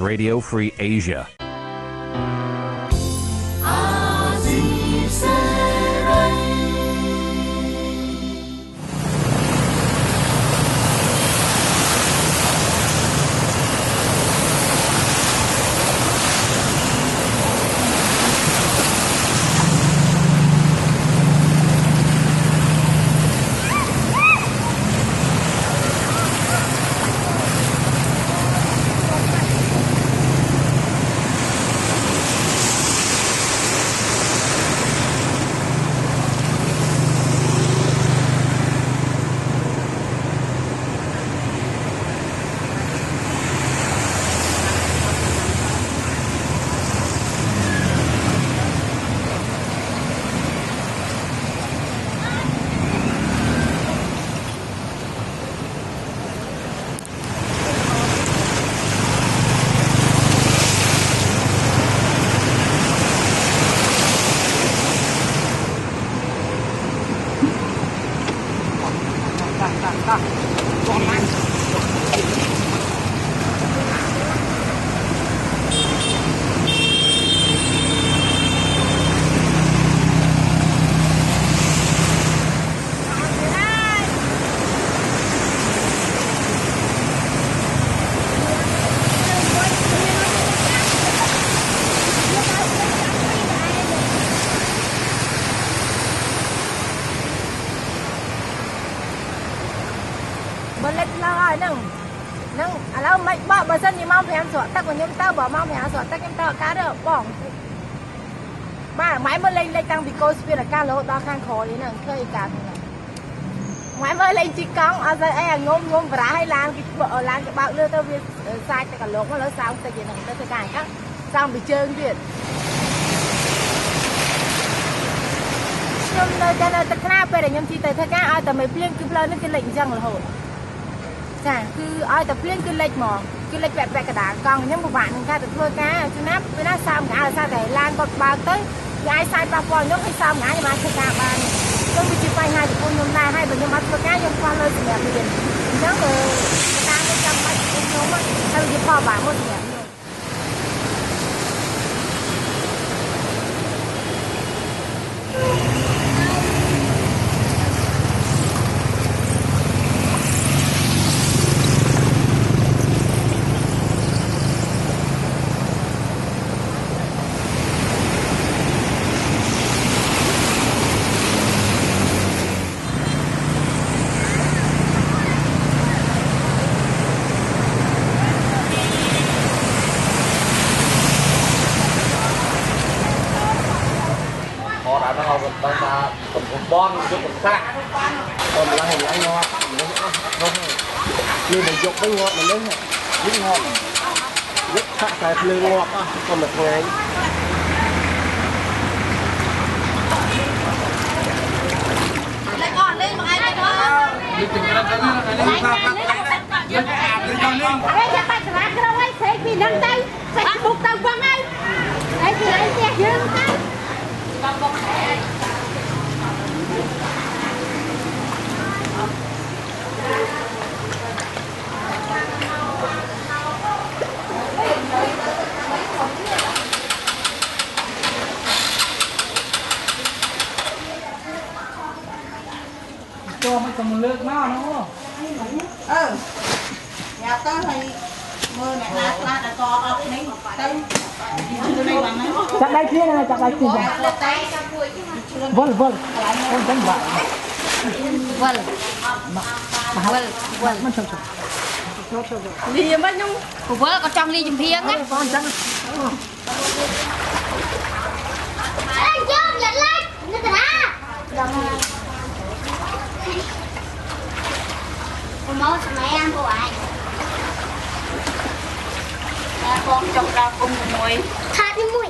Radio Free Asia. còn mạnh បើលិចឡើងហើយហ្នឹងហ្នឹងឥឡូវមិនបកបើសិនជាម៉ោង5ស្រក់ទឹកខ្ញុំទៅបើម៉ោង5ស្រក់ទឹកខ្ញុំទៅអកាទេបងបាទម៉ែមើលលេងលេងតាំងពីកោស្ពានអាកាសរហូតដល់ខាងក្រោយហ្នឹងឃើញអាកាសហ្នឹងម៉ែមើលលេងជីកង់អត់ស្អីអីអាងុំងុំបារាឲ្យឡានគេធ្វើឡានគេបើកលើទៅវាសាច់ទៅកលោកមកលើសោមតិចហ្នឹងទៅធ្វើការអញ្ចឹងសោមពីជើងទៀតខ្ញុំនៅតែនៅទឹកខ្នាពេលដែលខ្ញុំជិះទៅធ្វើការឲ្យតែមិនភ្លៀងគឺផ្លូវនេះគេលេចអញ្ចឹងរហូត ចាគឺឲ្យតែភ្លៀងគឺលិចហ្មងគឺលិចពាក់ពាក់កដាលកង់ខ្ញុំពិបាកនឹងការទៅធ្វើការចំណាប់ពេលណាសើមកៅសារតែឡានគាត់បើកទៅវាអាចសាយប៉ះពាល់ខ្ញុំឲ្យសើមកៅខ្ញុំអាចធ្វើការបានខ្ញុំវាជាបញ្ហាចំពោះខ្ញុំដែរហើយបើខ្ញុំអត់ធ្វើការខ្ញុំខ្វះលុយសម្រាប់រៀនអញ្ចឹងបើតាមខ្ញុំចាំបាច់ខ្ញុំហើយវាផលបាក់មកសម្រាប់ខ្ញុំ ហត់អាហ្នឹងឲ្យដឹងថាកំពុង បាក់អូនឡើងឡើងងាប់នេះអស់រត់នេះមកយកទៅងាប់មនុស្សនេះងាប់យកឆាក់តែភ្លើងងាប់អស់ប៉ុន្តែថ្ងៃនេះទៅក្រៅទៅនេះនេះថាថាយកអាបទៅនេះអីយ៉ាបាច់ស្រាក្រុងហើយផ្សេងពីនឹងទៅ Facebook ទៅវងហើយហើយពីឯងផ្ទះយើងទៅបងបងឯង ก็มันเลิกมากนะพ่อเอออยากตั้งให้มือไหนลาลาตะกอออกนี่ตั้งจับได้เพี้ยนอะไรจับได้เพี้ยนวอลวอลคนตั้งบ่ายวอลมาวอลวอลมันชอบชอบลีมันยังวอลก็จ้องลีจมเพียงไงเอ้ยยอมละลายนึกถึงฮะ nhận lên, nó thả. Cô mẫu sao mẹ ăn cô ai? បងចុកដល់គុំមួយ Thả đi mùi.